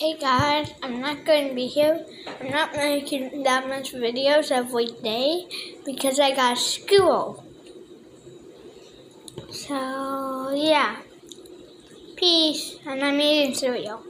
Hey guys, I'm not going to be here. I'm not making that much videos every day because I got school. So yeah. Peace. And I'm eating cereal.